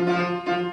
Música